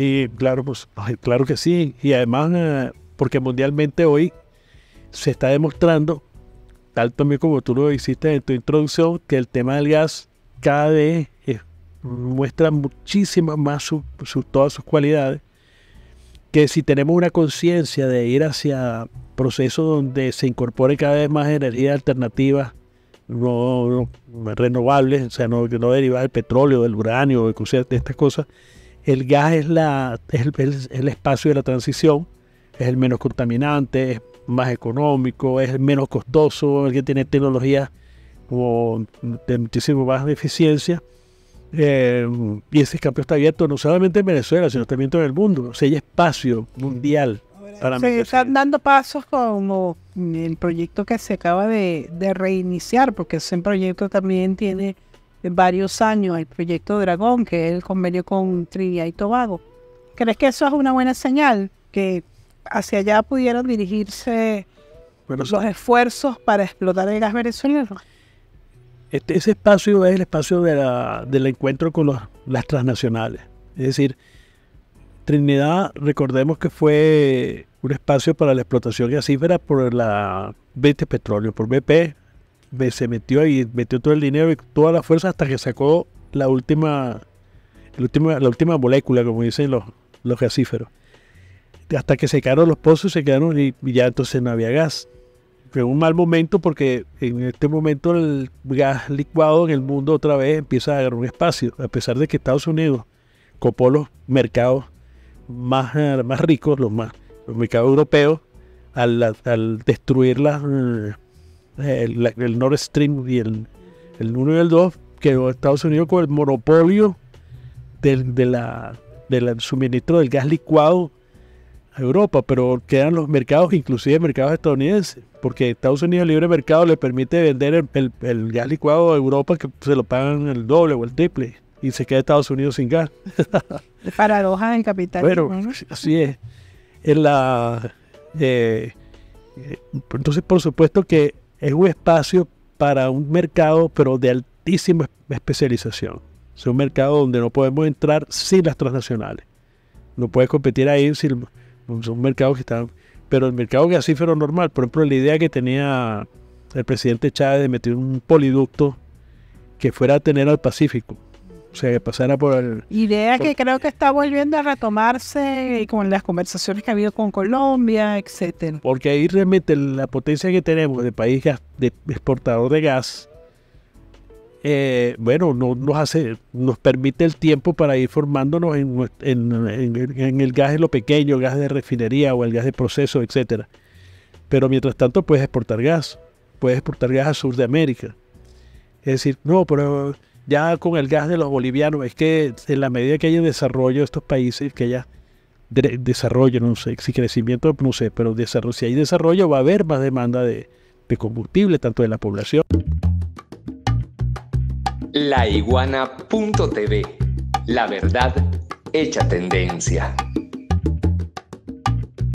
Y claro, pues, claro que sí. Y además, eh, porque mundialmente hoy se está demostrando, tal también como tú lo hiciste en tu introducción, que el tema del gas cada vez muestra muchísimas más todas sus cualidades, que si tenemos una conciencia de ir hacia procesos donde se incorpore cada vez más energía alternativa, no, renovables, o sea, no, no derivadas del petróleo, del uranio, de estas cosas, el gas es, la, es el, espacio de la transición, es el menos contaminante, es más económico, es el menos costoso, el que tiene tecnología como de muchísimo más eficiencia. Eh, y ese campo está abierto no solamente en Venezuela, sino también en todo el mundo. O sea, hay espacio mundial. Para se están dando pasos como el proyecto que se acaba de, reiniciar, porque ese proyecto también tiene varios años, el proyecto Dragón, que es el convenio con Trinidad y Tobago. ¿Crees que eso es una buena señal? Que hacia allá pudieron dirigirse los esfuerzos para explotar el gas venezolano. Este, ese espacio es el espacio de la, del encuentro con las transnacionales. Es decir, Trinidad, recordemos que fue un espacio para la explotación gasífera por la British Petróleo, por BP. Se metió ahí, metió todo el dinero y toda la fuerza hasta que sacó la última, la última, la última molécula, como dicen los, los gasíferos. Hasta que se quedaron los pozos, se quedaron y ya entonces no había gas fue un mal momento porque en este momento el gas licuado en el mundo otra vez empieza a agarrar un espacio, a pesar de que Estados Unidos copó los mercados más, más ricos, los, más, mercados europeos, al, destruir eh, el, Nord Stream y el, el 1 y el 2, quedó Estados Unidos con el monopolio del, de la, del suministro del gas licuado Europa, pero quedan los mercados, inclusive mercados estadounidenses, porque Estados Unidos el libre mercado le permite vender el, gas licuado a Europa que se lo pagan el doble o el triple y se queda Estados Unidos sin gas. Paradoja en capital. Pero así es. En la, eh, eh, entonces, por supuesto que es un espacio para un mercado, pero de altísima especialización. Es un mercado donde no podemos entrar sin las transnacionales. No puedes competir ahí sin son mercados que están... Pero el mercado gasífero normal, por ejemplo, la idea que tenía el presidente Chávez de meter un poliducto que fuera a tener al Pacífico. O sea, que pasara por el... Idea que creo que está volviendo a retomarse con las conversaciones que ha habido con Colombia, etcétera. Porque ahí realmente la potencia que tenemos de país de exportador de gas eh, bueno, no, nos hace, nos permite el tiempo para ir formándonos en, el gas de lo pequeño, el gas de refinería o el gas de proceso, etcétera. Pero mientras tanto puedes exportar gas, puedes exportar gas a Sur de América. Es decir, no, pero ya con el gas de los bolivianos, es que en la medida que haya desarrollo de estos países, que haya desarrollo, no sé, si crecimiento, no sé, pero desarrollo, si hay desarrollo va a haber más demanda de, de combustible, tanto de la población laiguana.tv. La verdad hecha tendencia.